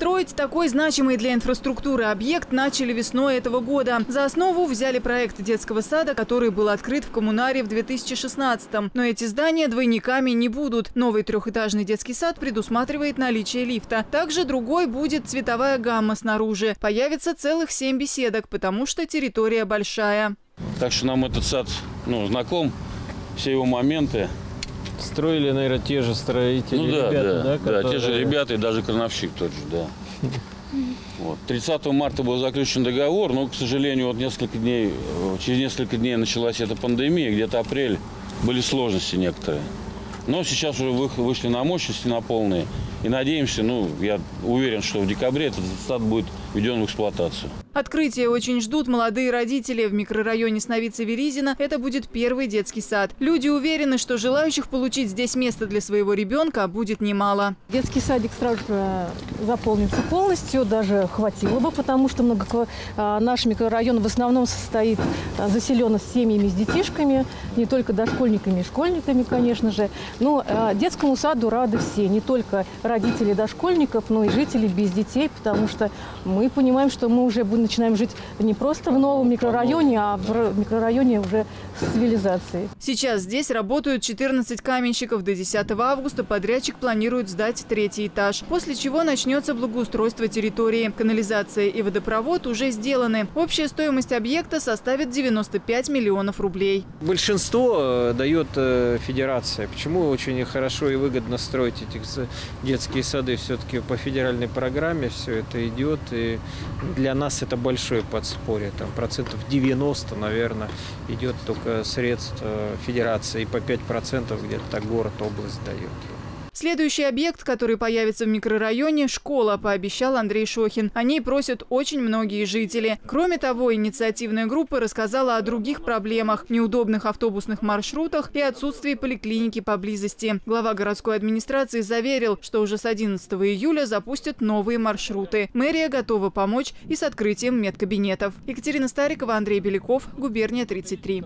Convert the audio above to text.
Строить такой значимый для инфраструктуры объект начали весной этого года. За основу взяли проект детского сада, который был открыт в коммунаре в 2016-м. Но эти здания двойниками не будут. Новый трехэтажный детский сад предусматривает наличие лифта. Также другой будет цветовая гамма снаружи. Появится целых семь беседок, потому что территория большая. Так что нам этот сад ну, знаком, все его моменты. Строили, наверное, те же строители, Ну да, ребята, да, да, да, те же которые- ребята и даже крановщик тот же, да. Вот. 30 марта был заключен договор, но, к сожалению, вот несколько дней, э, через несколько дней началась эта пандемия, где-то апрель, были сложности некоторые. Но сейчас уже вы- вышли на мощности, на полные. И надеемся, ну, я уверен, что в декабре этот сад будет введен в эксплуатацию. Открытие очень ждут молодые родители. В микрорайоне Сновицы-Веризина это будет первый детский сад. Люди уверены, что желающих получить здесь место для своего ребенка будет немало. Детский садик сразу же заполнится полностью, даже хватило бы, потому что много, а, наш микрорайон в основном состоит, а, заселен с семьями с детишками, не только дошкольниками и школьниками, конечно же. Но а, детскому саду рады все, не только родители дошкольников, но и жители без детей, потому что мы понимаем, что мы уже будем- начинаем жить не просто в новом микрорайоне, а в микрорайоне уже с цивилизацией. Сейчас здесь работают 14 каменщиков. До 10 августа подрядчик планирует сдать третий этаж, после чего начнется благоустройство территории. Канализация и водопровод уже сделаны. Общая стоимость объекта составит 95 миллионов рублей. Большинство э, дает э, федерация. Почему очень хорошо и выгодно строить эти детские сады? Все-таки по федеральной программе все это идет. И для нас это большое подспорье. Там процентов 90, наверное, идет только средств э, федерации. И по 5% где-то город, область дает. Следующий объект, который появится в микрорайоне – школа, пообещал Андрей Шохин. О ней просят очень многие жители. Кроме того, инициативная группа рассказала о других проблемах – неудобных автобусных маршрутах и отсутствии поликлиники поблизости. Глава городской администрации заверил, что уже с 11 июля запустят новые маршруты. Мэрия готова помочь и с открытием медкабинетов. Екатерина Старикова, Андрей Беляков, Губерния 33.